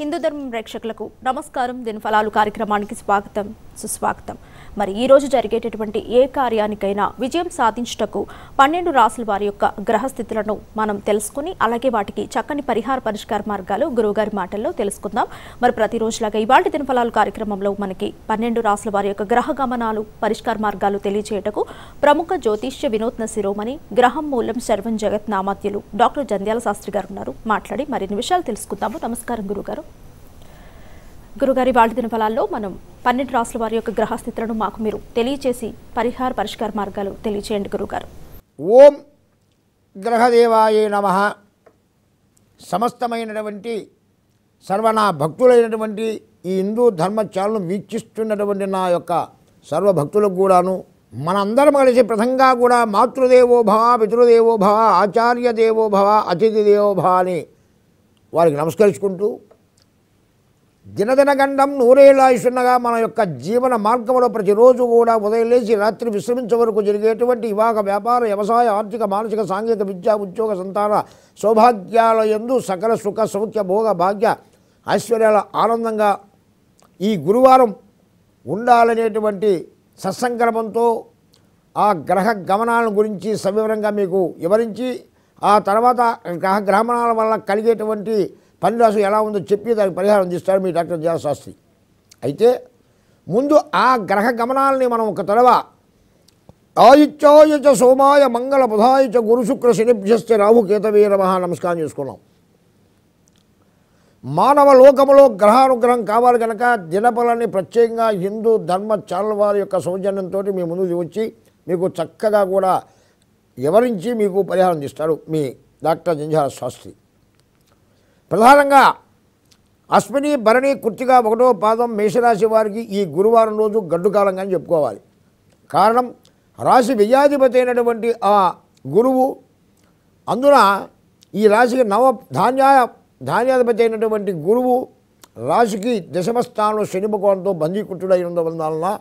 హిందూ ధర్మం ప్రేక్షకులకు నమస్కారం దినఫలాలు కార్యక్రమానికి స్వాగతం సుస్వాగతం. మరి ఈ రోజు జరిగేటటువంటి ఏ కార్యానికైనా విజయం సాధించుటకు పన్నెండు రాసుల వారి యొక్క గ్రహస్థితులను మనం తెలుసుకుని అలాగే వాటికి చక్కని పరిహార పరిష్కార మార్గాలు గురువుగారి మాటల్లో తెలుసుకుందాం. మరి ప్రతిరోజులాగా ఇవాళ దినఫలాలు కార్యక్రమంలో మనకి పన్నెండు రాసుల వారి యొక్క గ్రహ గమనాలు పరిష్కార మార్గాలు తెలియజేయటకు ప్రముఖ జ్యోతిష్య వినూత్న శిరోమణి గ్రహం మూలం శర్వం జగత్ నామాత్యులు డాక్టర్ జంధ్యాల శాస్త్రి గారు ఉన్నారు. మాట్లాడి మరిన్ని విషయాలు తెలుసుకుందాము. నమస్కారం గురుగారు గురుగారి వాళ్ళ ఫలాల్లో మనం పన్నెండు రాసుల వారి యొక్క గ్రహస్థితులను మాకు మీరు తెలియచేసి పరిహార పరిష్కార మార్గాలు తెలియచేయండి గురుగారు. ఓం గ్రహదేవాయే నమ. సమస్తమైనటువంటి సర్వనా భక్తులైనటువంటి ఈ హిందూ ధర్మ వీక్షిస్తున్నటువంటి నా యొక్క సర్వ భక్తులకు కూడాను మనందరం కలిసి ప్రథంగా కూడా మాతృదేవో భవ పితృదేవో భవ ఆచార్య దేవో భవ అతిథి దేవో భవ అని వారికి నమస్కరించుకుంటూ దినదిన గండం నూరేళ్ళాయుషున్నగా మన యొక్క జీవన మార్గంలో ప్రతిరోజు కూడా ఉదయం లేచి రాత్రి విశ్రమించే వరకు జరిగేటువంటి వివాహ వ్యాపార వ్యవసాయ ఆర్థిక మానసిక సాంఘిక విద్యా ఉద్యోగ సంతాన సౌభాగ్యాల యందు సకల సుఖ సౌఖ్య భోగ భాగ్య ఐశ్వర్యాల ఆనందంగా ఈ గురువారం ఉండాలనేటువంటి సత్సంకల్పంతో ఆ గ్రహ గమనాల గురించి సవివరంగా మీకు వివరించి ఆ తర్వాత గ్రహ గ్రహణాల వల్ల కలిగేటువంటి పని రాసు ఎలా ఉందో చెప్పి దానికి పరిహారం అందిస్తారు మీ డాక్టర్ జయ శాస్త్రి అయితే ముందు ఆ గ్రహ గమనాలని మనం ఒక తడవ ఆయుత్యాయ చ సోమాయ మంగళ బుధాయ చ గురు శుక్ర శనిభ్యశ్చ రాహు కేతవీర మహా నమస్కారం చేసుకున్నాం. మానవ లోకములో గ్రహానుగ్రహం కావాలి కనుక దినఫలాన్ని ప్రత్యేకంగా హిందూ ధర్మ ఛానల్ వారి యొక్క సౌజన్యంతో మీ ముందుకు వచ్చి మీకు చక్కగా కూడా వివరించి మీకు పరిహారం ఇస్తారు మీ డాక్టర్ జంజాల శాస్త్రి ప్రధానంగా అశ్విని భరణి కుర్తిగా ఒకటో పాదం మేషరాశి వారికి ఈ గురువారం రోజు గడ్డు కాలంగా అని చెప్పుకోవాలి. కారణం రాశి వ్యయాధిపతి అయినటువంటి ఆ గురువు అందున ఈ రాశికి నవ ధాన్యాయ ధాన్యాధిపతి అయినటువంటి గురువు రాశికి దశమస్థానం స్థానంలో శని బందీకుట్టుడై ఉండడం వలన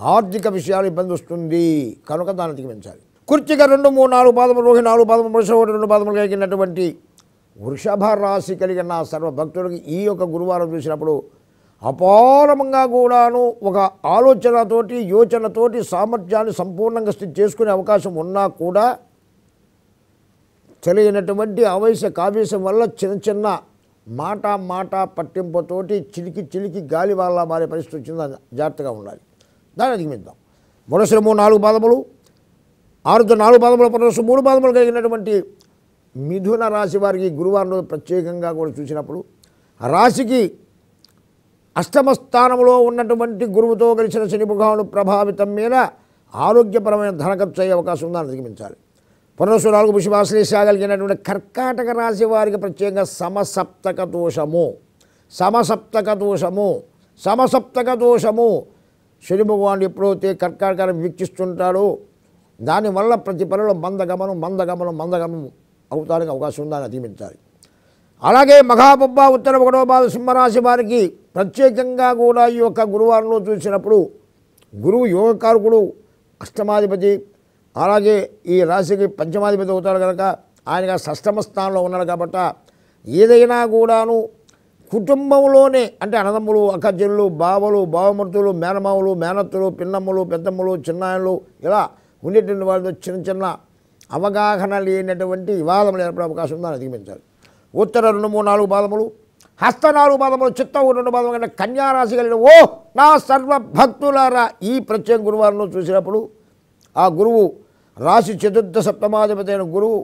ఆర్థిక విషయాలు ఇబ్బంది వస్తుంది. కనుక దాన్ని అధిగమించాలి కుర్చిక రెండు మూడు నాలుగు పాదములు రోహి నాలుగు పాదములు ఒకటి రెండు పాదములు కలిగినటువంటి వృషభ రాశి కలిగిన సర్వ భక్తులకి ఈ యొక్క గురువారం చూసినప్పుడు అపారమంగా కూడాను ఒక ఆలోచనతోటి యోచనతోటి సామర్థ్యాన్ని సంపూర్ణంగా స్థితి చేసుకునే అవకాశం ఉన్నా కూడా తెలియనటువంటి అవేశ కావేశం వల్ల చిన్న చిన్న మాట మాట పట్టింపుతోటి చిలికి చిలికి గాలి వాళ్ళ మారే పరిస్థితి వచ్చింది జాగ్రత్తగా ఉండాలి. దాన్ని అధిగమిద్దాం. మూడు నాలుగు పాదములు ఆరుతో నాలుగు పాదముల పరసు మూడు పాదములు కలిగినటువంటి మిథున రాశి వారికి గురువారం రోజు ప్రత్యేకంగా కూడా చూసినప్పుడు రాశికి అష్టమ స్థానంలో ఉన్నటువంటి గురువుతో కలిసిన శని భగవాను ప్రభావితం మీద ఆరోగ్యపరమైన ధన ఖర్చు అయ్యే అవకాశం ఉందని అధిగమించాలి. పునరుసురాలకు పుష్పాశ్లేషాగలిగినటువంటి కర్కాటక రాశి వారికి ప్రత్యేకంగా సమసప్తక దోషము. సమసప్తక దోషము. సమసప్తక దోషము. శని భగవానుడు ఎప్పుడైతే కర్కాటకాన్ని వీక్షిస్తుంటాడో దానివల్ల ప్రతి పనిలో మందగమనం మందగమనం మందగమనం అవుతానికి అవకాశం ఉందని అధిమించాలి అలాగే మహాబొబ్బ ఉత్తర ఒకటో పాద సింహరాశి వారికి ప్రత్యేకంగా కూడా ఈ యొక్క గురువారంలో చూసినప్పుడు గురువు యోగకారకుడు అష్టమాధిపతి అలాగే ఈ రాశికి పంచమాధిపతి అవుతాడు కనుక ఆయన షష్టమ స్థానంలో ఉన్నాడు కాబట్టి ఏదైనా కూడాను కుటుంబంలోనే అంటే అన్నదమ్ములు అక్కచెల్లు బావలు బావమృతులు మేనమావులు మేనత్తులు పిన్నమ్మలు పెద్దమ్మలు చిన్నాయలు ఇలా ఉండేటువంటి వాళ్ళతో చిన్న చిన్న అవగాహన లేనటువంటి వివాదములు ఏర్పడే అవకాశం ఉందని అధిగమించాలి. ఉత్తర రెండు మూడు నాలుగు పాదములు హస్త నాలుగు పాదములు చిత్త రెండు పాదములు కంటే కన్యారాశి కలిగిన ఓ నా సర్వ భక్తులారా ఈ ప్రత్యేక గురువారంలో చూసినప్పుడు ఆ గురువు రాశి చతుర్థ సప్తమాధిపతి అయిన గురువు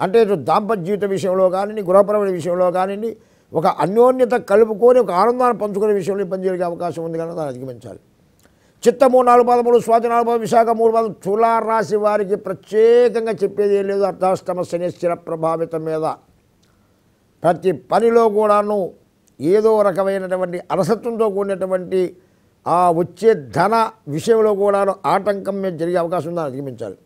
అంటే ఇటు దాంపత్య జీవిత విషయంలో కానివ్వండి గృహపరమైన విషయంలో కానివ్వండి ఒక అన్యోన్యత కలుపుకొని ఒక ఆనందాన్ని పంచుకునే విషయంలో పనిచేయగలిగే అవకాశం ఉంది కనుక దాన్ని అధిగమించాలి. చిత్త మూడు నాలుగు పదమూడు స్వాతి నాలుగు పదం విశాఖ మూడు పదం తులారాశి వారికి ప్రత్యేకంగా చెప్పేది ఏం లేదు. అర్ధాష్టమ శని స్థిర ప్రభావితం మీద ప్రతి పనిలో కూడాను ఏదో రకమైనటువంటి అలసత్వంతో కూడినటువంటి ఆ వచ్చే ధన విషయంలో కూడాను ఆటంకం మీద జరిగే అవకాశం ఉందని అధిగమించాలి.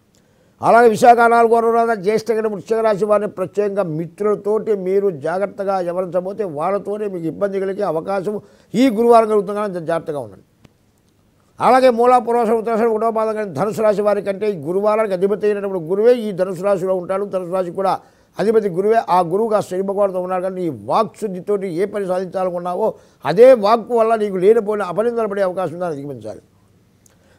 అలాగే విశాఖ నాలుగు అనురాధ జ్యేష్ఠ గణ రాశి వారిని ప్రత్యేకంగా మిత్రులతోటి మీరు జాగ్రత్తగా ఎవరించబోతే వాళ్ళతోనే మీకు ఇబ్బంది కలిగే అవకాశం ఈ గురువారం కలుగుతుందని జాగ్రత్తగా ఉండండి. అలాగే మూలాపురోషం ఉత్తరాశం ఒకటో పాదం కానీ ధనుసు రాశి వారి కంటే ఈ గురువారానికి అధిపతి అయినటువంటి గురువే ఈ ధనుసు రాశిలో ఉంటాడు. ధనుసు రాశి కూడా అధిపతి గురువే. ఆ గురువుగా ఆ శని ఉన్నాడు. కానీ నీ వాక్ శుద్ధితోటి ఏ పని సాధించాలనుకున్నావో అదే వాక్కు వల్ల నీకు లేనిపోయిన అపనిందలు పడే అవకాశం ఉందని అధిగమించాలి.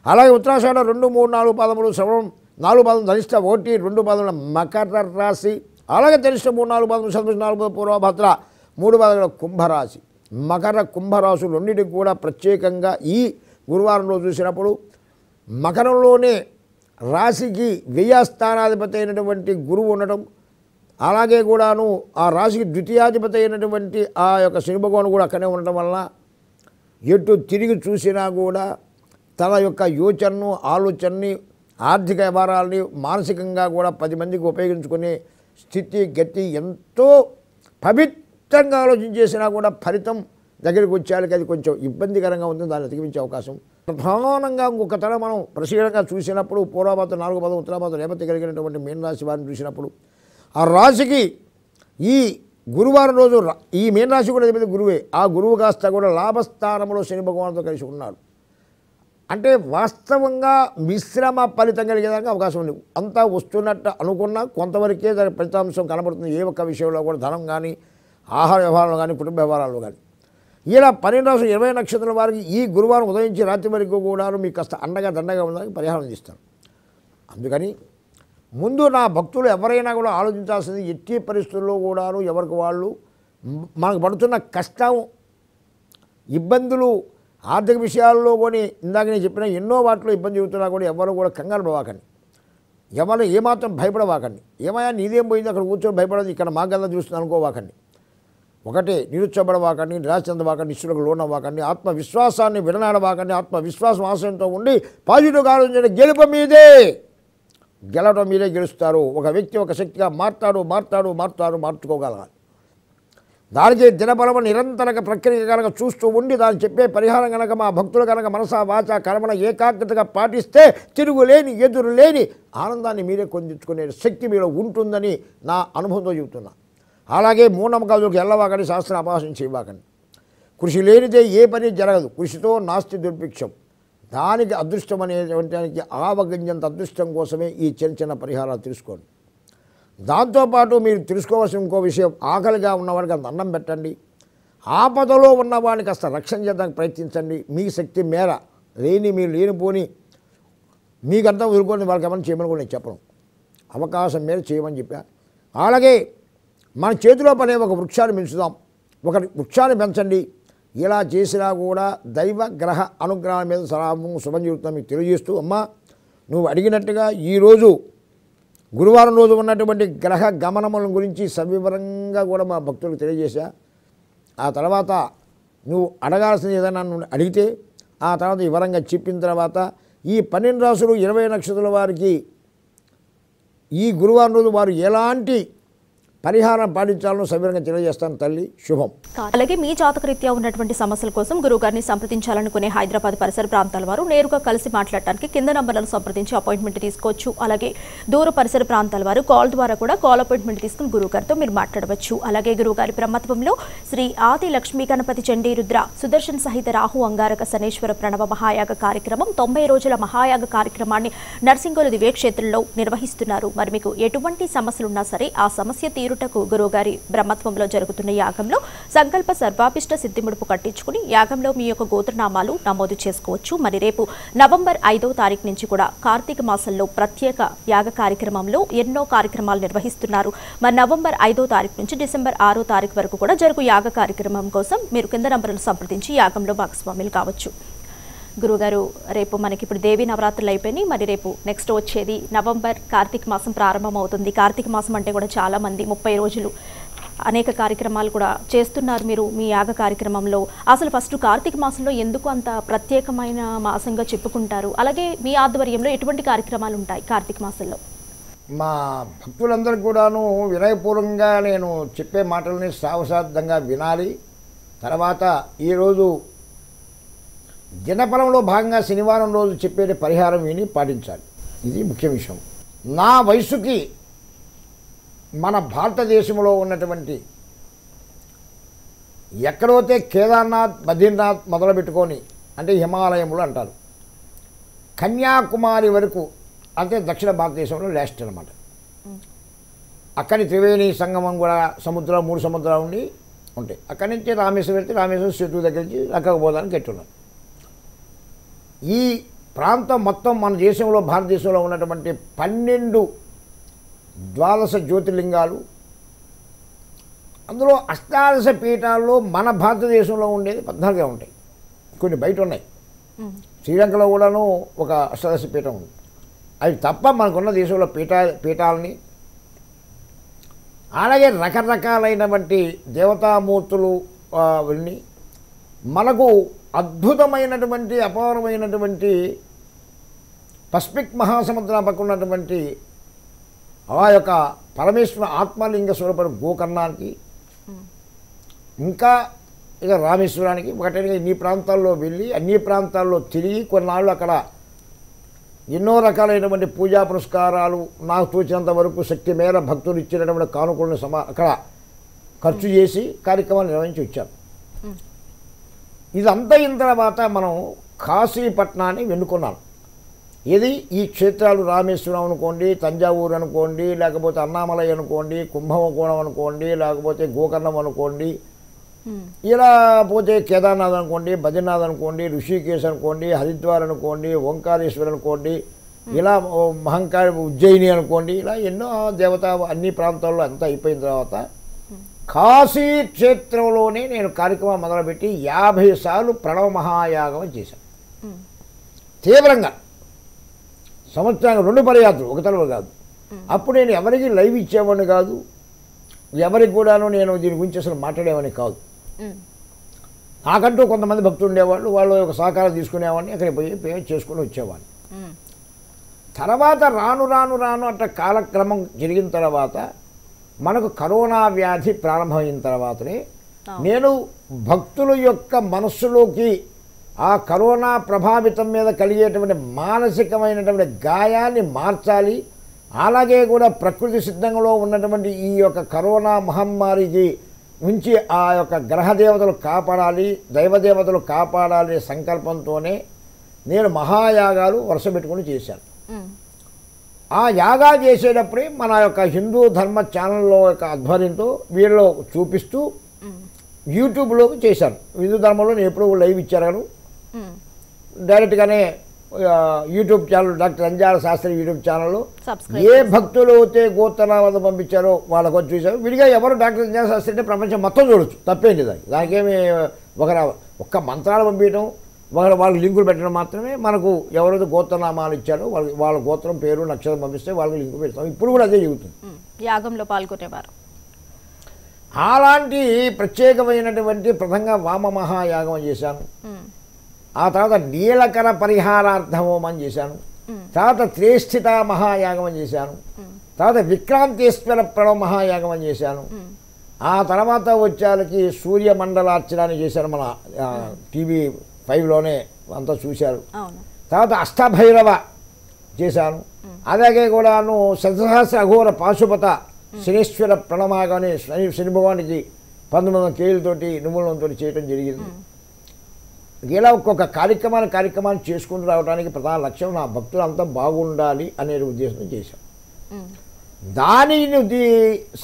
అలాగే ఉత్తరాషాఢ రెండు మూడు నాలుగు పదములు శ్రవణం నాలుగు పాదం ధనిష్ట ఒకటి రెండు పాదముల మకర రాశి. అలాగే ధనిష్ట మూడు నాలుగు పదములు సంతోష నాలుగు పదములు పూర్వభద్ర మూడు పదముల కుంభరాశి. మకర కుంభరాశులు రెండింటికి కూడా ప్రత్యేకంగా ఈ గురువారంలో చూసినప్పుడు మకరంలోనే రాశికి వ్యయస్థానాధిపతి అయినటువంటి గురువు ఉండటం అలాగే కూడాను ఆ రాశికి ద్వితీయాధిపతి అయినటువంటి ఆ యొక్క శని భగవాను కూడా అక్కడే ఉండటం వల్ల ఎటు తిరిగి చూసినా కూడా తన యొక్క యోచనను ఆలోచనని ఆర్థిక వ్యవహారాలని మానసికంగా కూడా పది మందికి ఉపయోగించుకునే స్థితి గతి ఎంతో పవిత్రంగా ఆలోచన చేసినా కూడా ఫలితం దగ్గరికి వచ్చేళ్ళకి అది కొంచెం ఇబ్బందికరంగా ఉంది దాన్ని అతికించే అవకాశం. ప్రధానంగా ఇంకొక తర మనం ప్రశీలంగా చూసినప్పుడు పూర్వభాత నాలుగు పదం ఉత్తరాభాత రేపతి కలిగినటువంటి మీనరాశి వారిని చూసినప్పుడు ఆ రాశికి ఈ గురువారం రోజు ఈ మీనరాశి కూడా అధిపతి గురువే. ఆ గురువు కాస్త కూడా లాభస్థానంలో శని భగవానుతో కలిసి ఉన్నాడు అంటే వాస్తవంగా మిశ్రమ ఫలితం కలిగేదానికి అవకాశం ఉంది. అంతా వస్తున్నట్టు అనుకున్నా కొంతవరకే దాని ఫలితాంశం కనబడుతుంది. ఏ ఒక్క విషయంలో కూడా ధనం కానీ ఆహార వ్యవహారాలు కానీ కుటుంబ వ్యవహారాలు కానీ ఇలా పన్నెండు రాసు ఇరవై నక్షత్రం వారికి ఈ గురువారం ఉదయించి రాత్రి వరకు కూడా మీకు కాస్త అండగా దండగా ఉండడానికి పరిహారం చేస్తాను అందుకని ముందు నా భక్తులు ఎవరైనా కూడా ఆలోచించాల్సింది ఎట్టి పరిస్థితుల్లో కూడాను ఎవరికి వాళ్ళు మనకు పడుతున్న కష్టం ఇబ్బందులు ఆర్థిక విషయాల్లో కొని ఇందాక నేను చెప్పిన ఎన్నో వాటిలో ఇబ్బంది చెబుతున్నా కూడా ఎవరు కూడా కంగారు పడవాకండి. ఎవరు ఏమాత్రం భయపడవాకండి. ఏమయ్యా నీదేం పోయింది? అక్కడ కూర్చొని భయపడదు. ఇక్కడ మా గల్లా చూస్తుంది అనుకోవాకండి. ఒకటే నిరుత్సాహపడవాకండి నిరాశ చెందవాకండి ఇష్టలకు లోనవ్వాకండి ఆత్మవిశ్వాసాన్ని విడనాడవాకండి ఆత్మవిశ్వాసం ఆశయంతో ఉండి పాజిటివ్గా ఆలోచించండి గెలుపు మీదే. గెలవడం మీరే గెలుస్తారు. ఒక వ్యక్తి ఒక శక్తిగా మారుతాడు మారుతాడు మారుతాడు మార్చుకోగలగాలి. దానికి దినబలమ నిరంతర ప్రక్రియ కనుక చూస్తూ ఉండి దాన్ని చెప్పే పరిహారం కనుక మా భక్తులు కనుక మనసా వాచ కర్మల ఏకాగ్రతగా పాటిస్తే తిరుగులేని ఎదురు లేని ఆనందాన్ని మీరే కొందించుకునే శక్తి మీలో ఉంటుందని నా అనుభవంతో చెబుతున్నాను అలాగే మూఢనమ్మకాలకు వెళ్ళవాకని శాస్త్రం అపాసం చేయవాకండి కృషి లేనిదే ఏ పని జరగదు. కృషితో నాస్తి దుర్భిక్షం. దానికి అదృష్టం అనేటువంటి ఆవగంజంత అదృష్టం కోసమే ఈ చిన్న చిన్న పరిహారాలు తెలుసుకోండి దాంతోపాటు మీరు తెలుసుకోవాల్సిన ఇంకో విషయం ఆకలిగా ఉన్నవాడికి అంత అన్నం పెట్టండి. ఆపదలో ఉన్నవాడికి అసలు రక్షణ చేయడానికి ప్రయత్నించండి. మీ శక్తి మేర. లేని మీరు లేనిపోని మీకంతా వదులుకొని వాళ్ళకి ఏమైనా చేయమని కూడా నేను చెప్పను. అవకాశం మేర చేయమని చెప్పా. అలాగే మన చేతిలో పనే ఒక వృక్షాన్ని పెంచుదాం. ఒక వృక్షాన్ని పెంచండి. ఇలా చేసినా కూడా దైవ గ్రహ అనుగ్రహం మీద సలాము శుభం జరుగుతుందని మీకు తెలియజేస్తూ అమ్మా నువ్వు అడిగినట్టుగా ఈరోజు గురువారం రోజు ఉన్నటువంటి గ్రహ గమనముల గురించి సవివరంగా కూడా మా భక్తులకు తెలియజేశా. ఆ తర్వాత నువ్వు అడగాల్సింది ఏదైనా నన్ను అడిగితే ఆ తర్వాత వివరంగా చెప్పిన తర్వాత ఈ పన్నెండు రాసులు ఇరవై నక్షత్రాల వారికి ఈ గురువారం రోజు వారు ఎలాంటి పరిహారం పాటించాలను సవివరంగా తెలియజేస్తాను తల్లి. శుభం. అలాగే మీ జాతకరీత్యా ఉన్నటువంటి సమస్యల కోసం గురువు గారిని సంప్రదించాలనుకునే హైదరాబాద్ పరిసర ప్రాంతాల వారు నేరుగా కలిసి మాట్లాడటానికి కింద నంబర్లను సంప్రదించి అపాయింట్మెంట్ తీసుకోవచ్చు. అలాగే దూర పరిసర ప్రాంతాల వారు కాల్ ద్వారా కూడా కాల్ అపాయింట్మెంట్ తీసుకుని గురువు గారితో మీరు మాట్లాడవచ్చు. అలాగే గురువు గారి బ్రహ్మత్వంలో శ్రీ ఆది లక్ష్మీ గణపతి చండీ రుద్ర సుదర్శన్ సహిత రాహు అంగారక శనేశ్వర ప్రణవ మహాయాగ కార్యక్రమం తొంభై రోజుల మహాయాగ కార్యక్రమాన్ని నర్సింగోలు దివ్యక్షేత్రంలో నిర్వహిస్తున్నారు. మరి మీకు ఎటువంటి సమస్యలున్నా సరే ఆ సమస్య తీరుటకు గురువుగారి బ్రహ్మత్వంలో జరుగుతున్న యాగంలో సంకల్ప సర్వాభిష్ట సిద్ధిముడుపు కట్టించుకుని యాగంలో మీ యొక్క గోత్రనామాలు నమోదు చేసుకోవచ్చు. మరి రేపు నవంబర్ ఐదవ తారీఖు నుంచి కూడా కార్తీక మాసంలో ప్రత్యేక యాగ కార్యక్రమంలో ఎన్నో కార్యక్రమాలు నిర్వహిస్తున్నారు. మరి నవంబర్ ఐదో తారీఖు నుంచి డిసెంబర్ ఆరో తారీఖు వరకు కూడా జరుగు యాగ కార్యక్రమం కోసం మీరు కింద నంబర్లు సంప్రదించి యాగంలో భాగస్వాములు కావచ్చు. గురుగారు రేపు మనకి ఇప్పుడు దేవి నవరాత్రులు అయిపోయినాయి. మరి రేపు నెక్స్ట్ వచ్చేది నవంబర్ కార్తీక మాసం ప్రారంభం అవుతుంది కార్తీక మాసం అంటే కూడా చాలా మంది ముప్పై రోజులు అనేక కార్యక్రమాలు కూడా చేస్తున్నారు మీరు మీ యాగ కార్యక్రమంలో. అసలు ఫస్ట్ కార్తీక మాసంలో ఎందుకు అంత ప్రత్యేకమైన మాసంగా చెప్పుకుంటారు? అలాగే మీ ఆధ్వర్యంలో ఎటువంటి కార్యక్రమాలు ఉంటాయి కార్తీక మాసంలో? మా భక్తులందరికీ కూడాను వినయపూర్వకంగా నేను చెప్పే మాటల్ని సావసార్థంగా వినాలి. తర్వాత ఈరోజు దినఫలంలో భాగంగా శనివారం రోజు చెప్పే పరిహారం విని పాటించాలి. ఇది ముఖ్య విషయం. నా వయసుకి మన భారతదేశంలో ఉన్నటువంటి ఎక్కడైతే కేదార్నాథ్ బద్రీనాథ్ మొదలుపెట్టుకొని అంటే హిమాలయములు అంటారు. కన్యాకుమారి వరకు అంటే దక్షిణ భారతదేశంలో లాస్ట్ అనమాట అక్కడి త్రివేణి సంగమం కూడా సముద్రం మూడు సముద్రాలు ఉండి ఉంటాయి. అక్కడి నుంచి రామేశ్వరం వెళ్తే రామేశ్వరం సేతు దగ్గర నుంచి లక్కకు పోదానికి ఎట్టున్నాం ఈ ప్రాంతం మొత్తం మన దేశంలో భారతదేశంలో ఉన్నటువంటి పన్నెండు ద్వాదశ జ్యోతిర్లింగాలు. అందులో అష్టాదశ పీఠాల్లో మన భారతదేశంలో ఉండేది పద్నాలుగే ఉంటాయి. కొన్ని బయట ఉన్నాయి శ్రీలంకలో కూడాను ఒక అష్టాదశ పీఠం ఉంది. అవి తప్ప మనకున్న దేశంలో పీఠ పీఠాలని అలాగే రకరకాలైనటువంటి దేవతామూర్తులు వెళ్ళి మనకు అద్భుతమైనటువంటి అపారమైనటువంటి పసిఫిక్ మహాసముద్రం పక్కనటువంటి ఉన్నటువంటి ఆ యొక్క పరమేశ్వర ఆత్మలింగ స్వరూపం గోకర్ణానికి. ఇంకా ఇక రామేశ్వరానికి ఒకటే ఇన్ని ప్రాంతాల్లో వెళ్ళి అన్ని ప్రాంతాల్లో తిరిగి కొన్నాళ్ళు అక్కడ ఎన్నో రకాలైనటువంటి పూజా పురస్కారాలు నాకు తోచినంత వరకు శక్తి మేర భక్తులు ఇచ్చినటువంటి కానుకలను సమా అక్కడ ఖర్చు చేసి కార్యక్రమాలు నిర్వహించి వచ్చాను ఇదంతా అయిన తర్వాత మనం కాశీపట్నాన్ని వెన్నుకున్నాం. ఇది ఈ క్షేత్రాలు రామేశ్వరం అనుకోండి తంజావూరు అనుకోండి లేకపోతే అన్నామలై అనుకోండి కుంభకోణం అనుకోండి లేకపోతే గోకర్ణం అనుకోండి. ఇలా పోతే కేదార్నాథ్ అనుకోండి బద్రీనాథ్ అనుకోండి ఋషికేశ్ అనుకోండి హరిద్వార్ అనుకోండి ఓంకారేశ్వర్ అనుకోండి ఇలా ఓ మహంకాళి ఉజ్జయిని అనుకోండి ఇలా ఎన్నో దేవత అన్ని ప్రాంతాల్లో అంతా అయిపోయిన తర్వాత కాశీ క్షేత్రంలోనే నేను కార్యక్రమం మొదలుపెట్టి యాభై సార్లు ప్రణవ మహాయాగం చేశాను. తీవ్రంగా. సంవత్సరానికి రెండు పర్యాత్రలు ఒక తలవ కాదు. అప్పుడు నేను ఎవరికి లైవ్ ఇచ్చేవాడిని కాదు. ఎవరికి కూడాను నేను దీని గురించి అసలు మాట్లాడేవాడిని కాదు. నాకంటూ కొంతమంది భక్తులు ఉండేవాళ్ళు వాళ్ళు ఒక సహకారం తీసుకునేవాడిని అక్కడికి పోయి పే చేసుకుని వచ్చేవాడిని. తర్వాత రాను రాను రాను అట్లా కాలక్రమం జరిగిన తర్వాత మనకు కరోనా వ్యాధి ప్రారంభమైన తర్వాతనే. నేను భక్తుల యొక్క మనస్సులోకి ఆ కరోనా ప్రభావితం మీద కలిగేటువంటి మానసికమైనటువంటి గాయాన్ని మార్చాలి. అలాగే కూడా ప్రకృతి సిద్ధంలో ఉన్నటువంటి ఈ యొక్క కరోనా మహమ్మారికి నుంచి ఆ యొక్క గ్రహదేవతలు కాపాడాలి దైవదేవతలు కాపాడాలి సంకల్పంతోనే నేను మహాయాగాలు వరుస పెట్టుకుని చేశాను. ఆ యాగా చేసేటప్పుడే మన యొక్క హిందూ ధర్మ ఛానల్లో యొక్క ఆధ్వర్యంతో వీళ్ళు చూపిస్తూ యూట్యూబ్లోకి చేశాను హిందూ ధర్మంలో నేను ఎప్పుడూ లైవ్ ఇచ్చాను డైరెక్ట్గానే YouTube channel doctor Anjala Shastri YouTube ఛానల్లో ఏ భక్తులు అయితే గోత్రనామం పంపించారో వాళ్ళకు వచ్చి చూశారు. విడిగా ఎవరు డాక్టర్ అంజాల శాస్త్రి అంటే ప్రపంచం మొత్తం చూడొచ్చు. తప్పేంటి దానికి దానికేమి ఒక ఒక్క మంత్రాలు పంపించడం వాళ్ళ వాళ్ళకి లింకులు పెట్టడం మాత్రమే మనకు ఎవరైతే గోత్రనామాలు ఇచ్చారో వాళ్ళ వాళ్ళ గోత్రం పేరు నక్షత్రం పంపిస్తే వాళ్ళకి లింకు పెడతాం. ఇప్పుడు కూడా అదే జరుగుతుంది. యాగంలో పాల్గొనేవారు. అలాంటి ప్రత్యేకమైనటువంటి ప్రథంగా వామ మహాయాగం చేశాను. ఆ తర్వాత నీలకర పరిహారార్థ హోమం చేశాను. తర్వాత త్రేష్ఠిత మహాయాగం చేశాను. ఉమ్, తర్వాత విక్రాంతేశ్వర ప్రణవ మహాయాగం చేశాను. ఉమ్, ఆ తర్వాత వచ్చాలకి సూర్యమండలార్చనాన్ని చేశాను మన టీవీ ఫైవ్లోనే అంతా చూశారు. తర్వాత అష్టభైరవ చేశాను. అలాగే కూడాను శతసహస్ర అఘోర పాశుపత శనీశ్వర ప్రణమాగానే శని శని భగవానికి పంతొమ్మిది వందల కేళ్ళతోటి నువ్వులతో చేయడం జరిగింది. ఇలా ఒక్కొక్క కార్యక్రమాన్ని కార్యక్రమాన్ని చేసుకుంటూ రావడానికి ప్రధాన లక్ష్యం నా భక్తులు అంతా బాగుండాలి అనే ఉద్దేశం చేశాం దాని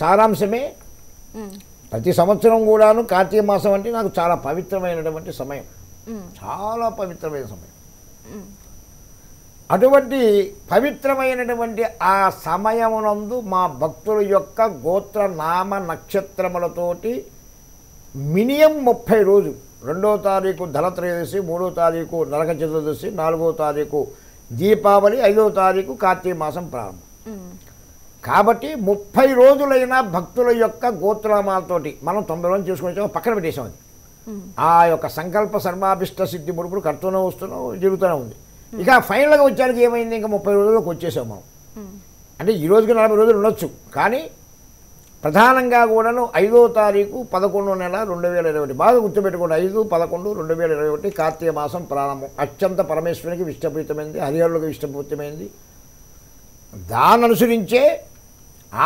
సారాంశమే ప్రతి సంవత్సరం కూడాను కార్తీక మాసం అంటే నాకు చాలా పవిత్రమైనటువంటి సమయం. చాలా పవిత్రమైన సమయం. అటువంటి పవిత్రమైనటువంటి ఆ సమయమునందు మా భక్తుల యొక్క గోత్ర నామ నక్షత్రములతోటి మినిమం ముప్పై రోజు రెండో తారీఖు ధనత్రయోదశి మూడో తారీఖు నరక చతుర్దశి నాలుగో తారీఖు దీపావళి ఐదో తారీఖు కార్తీక మాసం ప్రారంభం. కాబట్టి ముప్పై రోజులైన భక్తుల యొక్క గోత్రనామాలతోటి మనం తొంభై రోజులు చేసుకుని పక్కన పెట్టేసాం అది. ఆ యొక్క సంకల్ప సర్మాభిష్ట సిద్ధి ముడుపులు కడుతూనే వస్తున్నావు జరుగుతూనే ఉంది. ఇక ఫైనల్గా వచ్చానికి ఏమైంది? ఇంకా ముప్పై రోజులకు వచ్చేసాం మనం. అంటే ఈ రోజుకి నలభై రోజులు ఉండొచ్చు. కానీ ప్రధానంగా కూడాను ఐదో తారీఖు పదకొండో నెల రెండు వేల ఇరవై ఒకటి. బాగా గుర్తుపెట్టుకోండి. ఐదు పదకొండు రెండు వేల ఇరవై ఒకటి కార్తీక మాసం ప్రారంభం. అత్యంత పరమేశ్వరునికి ఇష్టపూరితమైంది హరిహరులకు ఇష్టపూరితమైంది దాని అనుసరించే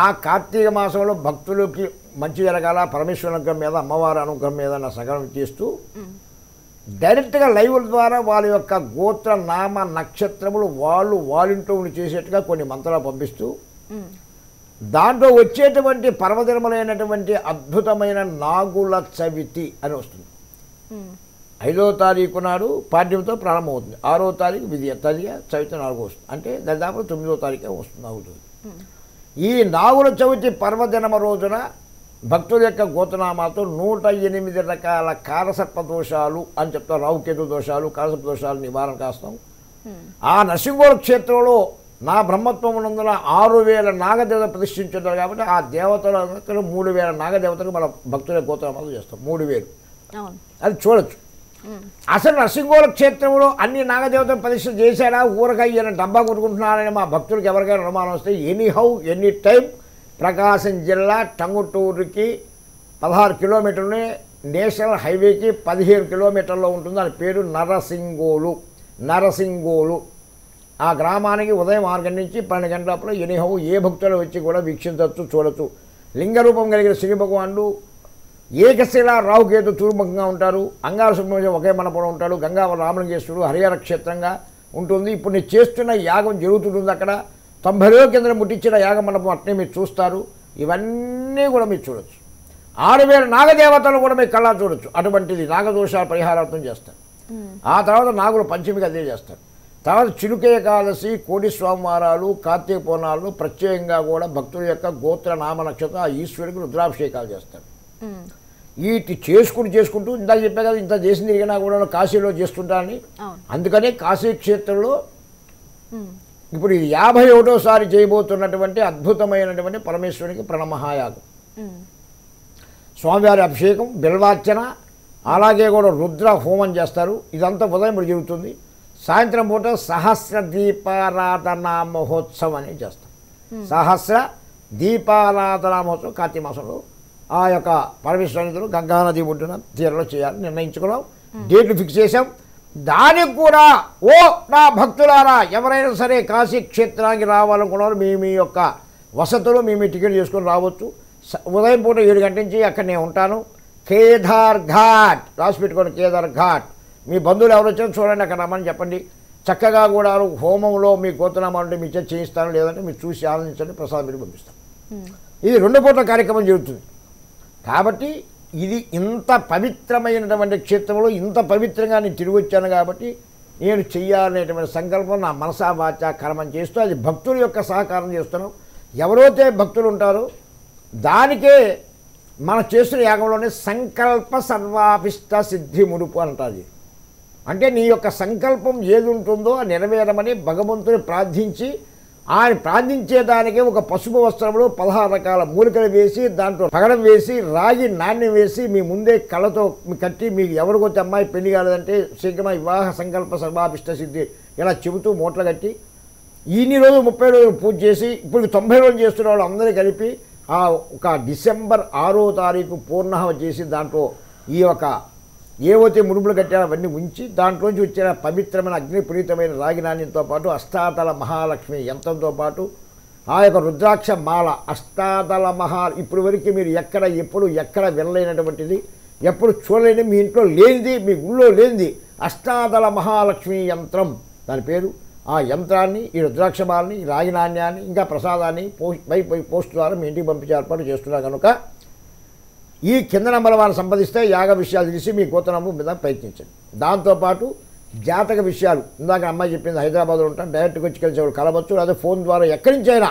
ఆ కార్తీక మాసంలో భక్తులకి మంచి జరగాల పరమేశ్వర అనుగ్రహం మీద అమ్మవారి అనుగ్రహం మీద నా సగం చేస్తూ డైరెక్ట్గా లైవ్ల ద్వారా వాళ్ళ యొక్క గోత్ర నామ నక్షత్రములు వాళ్ళు వాళ్ళింట్లో ఉండి చేసేట్టుగా కొన్ని మంత్రాలు పంపిస్తూ దాంట్లో వచ్చేటువంటి పర్వదినములైనటువంటి అద్భుతమైన నాగుల చవితి అని వస్తుంది. ఐదో తారీఖు నాడు పాడ్యంతో ప్రారంభమవుతుంది. ఆరో తారీఖు విధి తదిగా చవితి నాలుగో వస్తుంది. అంటే దాదాపు తొమ్మిదో తారీఖే వస్తుంది అవుతుంది ఈ నాగుల చవితి పర్వదినమ రోజున భక్తుల యొక్క గోతనామాతో నూట ఎనిమిది రకాల కాలసర్ప దోషాలు అని చెప్తారు. రావుకేతు దోషాలు కాలసర్ప దోషాలు నివారణ కాస్తాం. ఆ నరసింహోల క్షేత్రంలో నా బ్రహ్మత్వం ఉన్నందున ఆరు వేల నాగదేవత ప్రతిష్ఠించుంటారు కాబట్టి ఆ దేవతల మూడు వేల నాగదేవతలకు మన భక్తుల గోతనామాలు చేస్తాం. మూడు వేలు. అది చూడొచ్చు. అసలు నరసింహోల క్షేత్రంలో అన్ని నాగదేవతలు ప్రతిష్ఠ చేశాడా? ఊరకాయ ఈయన డబ్బా కొట్టుకుంటున్నారని మా భక్తులకు ఎవరికైనా అనుమానం వస్తే any how any time Prakasam జిల్లా టంగుటూరుకి పదహారు కిలోమీటర్లు నేషనల్ హైవేకి పదిహేను కిలోమీటర్లో ఉంటుంది. దాని పేరు నరసింగోలు నరసింగోలు ఆ గ్రామానికి ఉదయం ఆరు నుంచి పన్నెండు గంటలప్పుడు ఎనీహౌ ఏ భక్తులు వచ్చి కూడా వీక్షించవచ్చు చూడొచ్చు. లింగ రూపం కలిగిన శ్రీ భగవానుడు ఏకశిల రావుకేతు తూర్ముఖంగా ఉంటారు. అంగార సుబ్రహ్మణ్యం ఒకే మండపంలో ఉంటాడు. గంగా రామలింగేశ్వరుడు హరిహర క్షేత్రంగా ఉంటుంది. ఇప్పుడు నేను చేస్తున్న యాగం జరుగుతుంటుంది అక్కడ. తొంభై రోజుల కింద ముట్టించిన యాగ మండపం అట్నే మీరు చూస్తారు. ఇవన్నీ కూడా మీరు చూడొచ్చు. ఆరు వేల నాగదేవతలు కూడా మీరు కళ్ళ చూడొచ్చు. అటువంటిది నాగదోషాల పరిహారార్థం చేస్తారు. ఆ తర్వాత నాగులు పంచమికి అదే చేస్తారు. తర్వాత చిలుక ఏకాదశి కోడి స్వామివారాలు కార్తీక పూర్ణాలు ప్రత్యేకంగా కూడా భక్తుల యొక్క గోత్ర నామ నక్షత్రం ఆ ఈశ్వరుడికి రుద్రాభిషేకాలు చేస్తారు. వీటి చేసుకుంటూ చేసుకుంటూ ఇందాక చెప్పా కదా ఇంత దేశం తిరిగినా కూడా కాశీలో చేస్తుంటారని అవును. అందుకనే కాశీ క్షేత్రంలో ఇప్పుడు ఇది యాభై ఒకటోసారి చేయబోతున్నటువంటి అద్భుతమైనటువంటి పరమేశ్వరునికి ప్రణమహాయాగం. స్వామివారి అభిషేకం బిల్వార్చన అలాగే కూడా రుద్ర హోమం చేస్తారు. ఇదంతా ఉదయం ఇప్పుడు జరుగుతుంది. సాయంత్రం పూట సహస్ర దీపారాధన మహోత్సవం అనేది చేస్తారు. సహస్ర దీపారాధన మహోత్సవం కార్తీక మాసంలో ఆ యొక్క పరమేశ్వరునితో గంగానది ఒడ్డున తీరంలో చేయాలని నిర్ణయించుకున్నాం. డేట్లు ఫిక్స్ చేశాం. దానికి కూడా ఓ నా భక్తులారా ఎవరైనా సరే కాశీ క్షేత్రానికి రావాలనుకున్నారు మీ మీ యొక్క వసతులు మీ మీ టికెట్ చేసుకొని రావచ్చు. ఉదయం పూట ఏడు గంటల నుంచి అక్కడ నేను ఉంటాను. కేదార్ ఘాట్ రాసి పెట్టుకోండి కేదార్ ఘాట్. మీ బంధువులు ఎవరు వచ్చినా చూడండి అక్కడ రమ్మని చెప్పండి. చక్కగా కూడా హోమంలో మీ గోతనామా ఉంటే మీ చేయిస్తాను లేదంటే మీరు చూసి ఆనందించండి ప్రసాదం పెట్టి పంపిస్తాను ఇది రెండు పూట్ల కార్యక్రమం జరుగుతుంది. కాబట్టి ఇది ఇంత పవిత్రమైనటువంటి క్షేత్రంలో ఇంత పవిత్రంగా నేను తిరిగి వచ్చాను కాబట్టి నేను చెయ్యాలనేటువంటి సంకల్పం నా మనసా వాచ కర్మం చేస్తూ అది భక్తుల యొక్క సహకారం చేస్తున్నాం ఎవరైతే భక్తులు ఉంటారో దానికే మనం చేస్తున్న యాగంలోనే సంకల్ప సర్వాభిష్ట సిద్ధి ముడుపు అంటుంది. అంటే నీ యొక్క సంకల్పం ఏది ఉంటుందో నెరవేరమని భగవంతుని ప్రార్థించి ఆయన ప్రార్థించేదానికి ఒక పసుపు వస్త్రంలో పదహారు రకాల మూలికలు వేసి దాంట్లో పగడం వేసి రాగి నాణ్యం వేసి మీ ముందే కళ్ళతో కట్టి మీకు ఎవరికి వచ్చే అమ్మాయి పెళ్ళి కాలేదంటే శీఘ్రమై వివాహ సంకల్ప సర్వాభిష్ట సిద్ధి ఇలా చెబుతూ మూటలు కట్టి ఇన్ని రోజులు ముప్పై రోజులు పూజ చేసి ఇప్పుడు తొంభై రోజులు చేస్తున్న వాళ్ళు అందరూ కలిపి ఆ ఒక డిసెంబర్ ఆరో తారీఖు పూర్ణహవ చేసి దాంట్లో ఈ యొక్క ఏవైతే ముడుపులు కట్టారో అవన్నీ ఉంచి దాంట్లోంచి వచ్చిన పవిత్రమైన అగ్నిపునీతమైన రాగి నాణ్యంతో పాటు అష్టాదళ మహాలక్ష్మి యంత్రంతో పాటు ఆ యొక్క రుద్రాక్ష మాల అష్టాదళ మహా ఇప్పుడు వరకు మీరు ఎక్కడ ఎప్పుడు ఎక్కడ వినలేనటువంటిది ఎప్పుడు చూడలేని మీ ఇంట్లో లేనిది మీ ఊళ్ళో లేనిది అష్టాదళ మహాలక్ష్మి యంత్రం. దాని పేరు ఆ యంత్రాన్ని ఈ రుద్రాక్ష మాలని రాగి నాణ్యాన్ని ఇంకా ప్రసాదాన్ని పోస్ట్ బై పోస్ట్ ద్వారా మీ ఇంటికి పంపించే ఏర్పాటు చేస్తున్నారు కనుక ఈ కింద నెంబర్ వారు సంపాదిస్తే యాగ విషయాలు తెలిసి మీ గోతనము మీద ప్రయత్నించండి. దాంతోపాటు జాతక విషయాలు ఇందాక అమ్మాయి చెప్పింది హైదరాబాద్లో ఉంటాం డైరెక్ట్గా వచ్చి కలిసేవాడు కలవచ్చు లేదా ఫోన్ ద్వారా ఎక్కడి నుంచైనా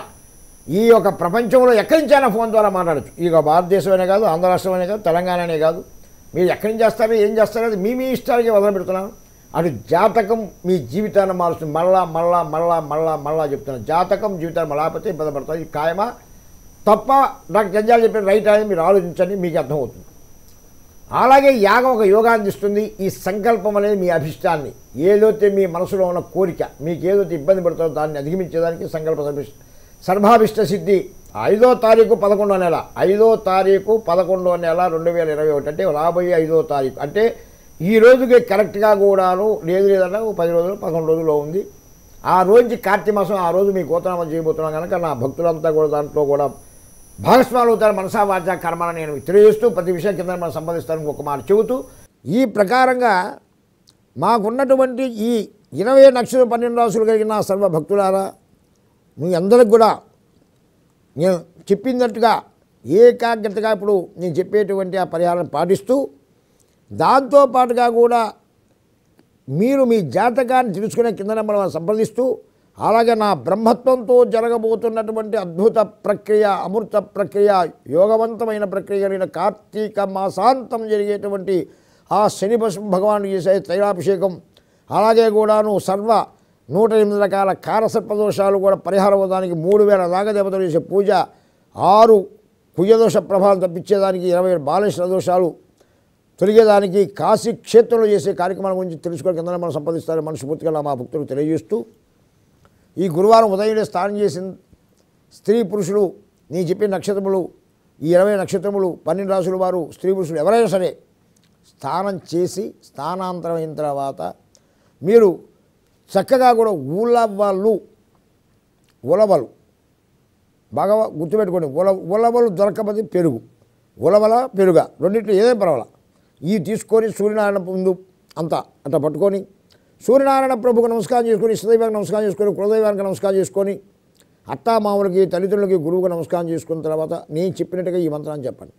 ఈ యొక్క ప్రపంచంలో ఎక్కడి నుంచైనా ఫోన్ ద్వారా మాట్లాడచ్చు. ఈ యొక్క కాదు ఆంధ్ర రాష్ట్రమైనా కాదు తెలంగాణనే కాదు. మీరు ఎక్కడి నుంచి చేస్తారో ఏం చేస్తారో అది మీ మీ ఇష్టానికి వదిలి పెడుతున్నాను. అటు జాతకం మీ జీవితాన్ని మారుస్తుంది. మళ్ళా మళ్ళా మళ్ళా మళ్ళా మళ్ళా చెప్తున్నాను. జాతకం జీవితాన్ని మళ్ళాపోతే ఇబ్బంది పడుతుంది ఇది ఖాయమా? తప్ప డాక్టర్ జంజాలు చెప్పిన రైట్ అనేది మీరు ఆలోచించండి మీకు అర్థమవుతుంది. అలాగే యాగం ఒక యోగా అందిస్తుంది ఈ సంకల్పం అనేది మీ అభిష్టాన్ని ఏదైతే మీ మనసులో ఉన్న కోరిక మీకు ఏదైతే ఇబ్బంది పడుతుందో దాన్ని అధిగమించేదానికి సంకల్ప సర్భిష్ట సిద్ధి. ఐదో తారీఖు పదకొండో నెల ఐదో తారీఖు పదకొండో నెల రెండు వేల ఇరవై ఒకటి. అంటే రాబోయే ఐదో తారీఖు. అంటే ఈ రోజుకి కరెక్ట్గా కూడాను లేదు లేదన్నా పది రోజులు పదకొండు రోజుల్లో ఉంది. ఆ రోజుకి కార్తీక మాసం ఆ రోజు మీ గోతనామం చేయబోతున్నాం కనుక నా భక్తులంతా కూడా దాంట్లో కూడా భాగస్వాములు అవుతారు మనసా వాచ కర్మని నేను తెలియజేస్తూ ప్రతి విషయం కింద మనం సంపాదిస్తాను ఒక మాట చెబుతూ ఈ ప్రకారంగా మాకున్నటువంటి ఈ ఇరవై నక్షత్ర పన్నెండు రాసులు కలిగిన సర్వ భక్తులారా మీ అందరికి కూడా నేను చెప్పినట్టుగా ఏకాగ్రతగా ఇప్పుడు నేను చెప్పేటువంటి ఆ పరిహారం పాటిస్తూ దాంతో పాటుగా కూడా మీరు మీ జాతకాన్ని తెలుసుకునే కింద మనం సంప్రదిస్తూ అలాగే నా బ్రహ్మత్వంతో జరగబోతున్నటువంటి అద్భుత ప్రక్రియ అమృత ప్రక్రియ యోగవంతమైన ప్రక్రియ అయిన కార్తీక మాసాంతం జరిగేటువంటి ఆ శని భగవాను చేసే తైలాభిషేకం. అలాగే కూడాను సర్వ నూట ఎనిమిది రకాల కారసర్పదోషాలు కూడా పరిహారం అవడానికి మూడు వేల నాగదేవతలు చేసే పూజ ఆరు కుయ్యదోష ప్రభావం తప్పించేదానికి ఇరవై ఏడు బాలేశ్వర దోషాలు తొలగేదానికి కాశీ క్షేత్రంలో చేసే కార్యక్రమాల గురించి తెలుసుకోవడానికి కింద మనం సంపాదిస్తారని మనస్ఫూర్తిగా మా భక్తులకు తెలియజేస్తూ ఈ గురువారం ఉదయం స్నానం చేసిన స్త్రీ పురుషులు నీ చెప్పిన నక్షత్రములు ఈ ఇరవై నక్షత్రములు పన్నెండు రాసుల వారు స్త్రీ పురుషులు ఎవరైనా సరే స్నానం చేసి స్నానాంతరమైన అయిన తర్వాత మీరు చక్కగా కూడా ఉలవలు ఉలవలు. బాగా గుర్తుపెట్టుకోండి ఉల ఉలవలు దొరకబది పెరుగు ఉలవల పెరుగ రెండింటిలో ఏదే పర్వాలా? ఈ తీసుకొని సూర్యనారాయణ ముందు అంతా అట్లా పట్టుకొని సూర్యనారాయణ ప్రభుకు నమస్కారం చేసుకొని ఇష్టదైవానికి నమస్కారం చేసుకొని కులదైవానికి నమస్కారం చేసుకొని అత్తామామలకి తల్లిదండ్రులకి గురువుకు నమస్కారం చేసుకున్న తర్వాత నేను చెప్పినట్టుగా ఈ మంత్రాన్ని చెప్పండి.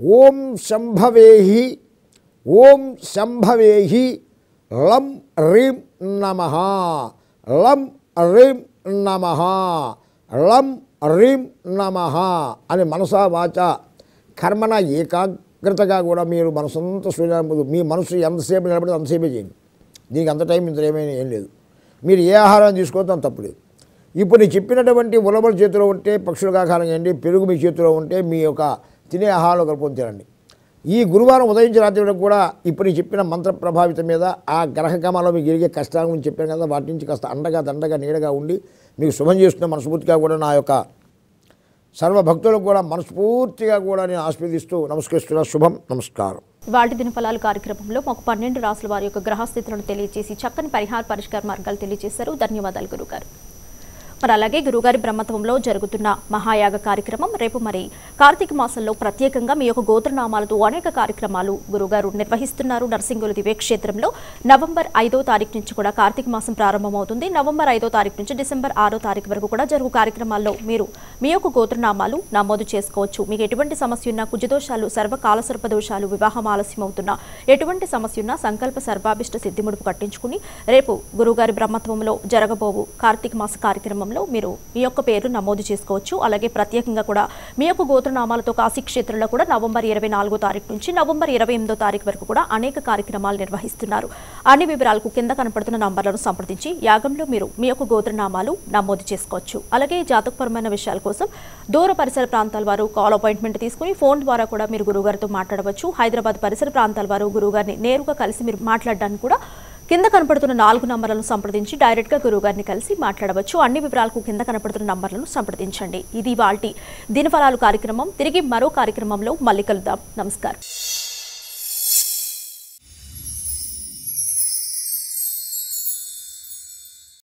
ఓం శంభవేహి ఓం శంభవేహి లం రీం నమ లం రీం నమ లం రీం నమ అని మనసా వాచ కర్మన ఏకాగ్రతగా కూడా మీరు మనసంతా సూర్యనారాయణ మీ మనసు ఎంతసేపు నిలబడితే అంతసేపే చేయండి. దీనికి అంత టైం ఇంత ఏమైనా ఏం లేదు. మీరు ఏ ఆహారం తీసుకోవద్దు అంత తప్పులేదు ఇప్పుడు నేను చెప్పినటువంటి ఉలబల చేతిలో ఉంటే పక్షులకు ఆహారం చేయండి పెరుగు మీ చేతిలో ఉంటే మీ యొక్క తినే ఆహారంలో కలుపుకొని తినండి. ఈ గురువారం ఉదయించి రాత్రి కూడా ఇప్పుడు నేను చెప్పిన మంత్ర ప్రభావితం మీద ఆ గ్రహకమాలో మీకు జరిగే కష్టాల గురించి చెప్పాను కదా వాటి నుంచి కాస్త అండగా దండగా నీడగా ఉండి మీకు శుభం చేస్తున్న మనస్ఫూర్తిగా కూడా నా యొక్క సర్వ భక్తులకు కూడా మనస్ఫూర్తిగా కూడా నేను ఆస్వాదిస్తూ నమస్కరిస్తున్నా. శుభం నమస్కారం. వాటి దినఫలాలు కార్యక్రమంలో మాకు పన్నెండు రాసుల వారి యొక్క గ్రహస్థితులను తెలియజేసి చక్కని పరిహార పరిష్కార మార్గాలు తెలియజేశారు ధన్యవాదాలు గురుగారు. మరి అలాగే గురుగారి బ్రహ్మత్వంలో జరుగుతున్న మహాయాగ కార్యక్రమం రేపు మరి కార్తీక మాసంలో ప్రత్యేకంగా మీ యొక్క గోత్రనామాలతో అనేక కార్యక్రమాలు గురుగారు నిర్వహిస్తున్నారు. నర్సింగుల దివ్యక్షేత్రంలో నవంబర్ ఐదో తారీఖు నుంచి కూడా కార్తీక మాసం ప్రారంభమవుతుంది. నవంబర్ ఐదో తారీఖు నుంచి డిసెంబర్ ఆరో తారీఖు వరకు కూడా జరుగు కార్యక్రమాల్లో మీరు మీ యొక్క గోత్రనామాలు నమోదు చేసుకోవచ్చు. మీకు ఎటువంటి సమస్య ఉన్నా కుజదోషాలు సర్వకాల సర్పదోషాలు వివాహం ఆలస్యం అవుతున్నా ఎటువంటి సమస్య ఉన్నా సంకల్ప సర్వాభిష్ట సిద్ధిముడుపు కట్టించుకుని రేపు గురుగారి బ్రహ్మత్వంలో జరగబోవు కార్తీక మాస కార్యక్రమంలో మీరు మీ యొక్క పేరు నమోదు చేసుకోవచ్చు. అలాగే ప్రత్యేకంగా కూడా మీ యొక్క గోత్రనామాలతో కాశీ క్షేత్రంలో కూడా నవంబర్ ఇరవై నాలుగో తారీఖు నుంచి నవంబర్ ఇరవై ఎనిమిదో తారీఖు వరకు కూడా అనేక కార్యక్రమాలు నిర్వహిస్తున్నారు. అన్ని వివరాలకు కింద కనపడుతున్న నంబర్లను సంప్రదించి యాగంలో మీరు మీ యొక్క గోత్రనామాలు నమోదు చేసుకోవచ్చు. అలాగే జాతకపరమైన విషయాల కోసం దూర పరిసర ప్రాంతాల వారు కాల్ అపాయింట్మెంట్ తీసుకుని ఫోన్ ద్వారా కూడా మీరు గురుగారితో మాట్లాడవచ్చు. హైదరాబాద్ పరిసర ప్రాంతాల వారు గురుగారిని నేరుగా కలిసి మీరు మాట్లాడడానికి కూడా కింద కనపడుతున్న నాలుగు నంబర్లను సంప్రదించి డైరెక్ట్గా గురువుగారిని కలిసి మాట్లాడవచ్చు. అన్ని వివరాలకు కింద కనపడుతున్న నంబర్లను సంప్రదించండి. ఇది వాల్టి దినఫలాలు కార్యక్రమం. తిరిగి మరో కార్యక్రమంలో మళ్ళీ కలుద్దాం. నమస్కారం.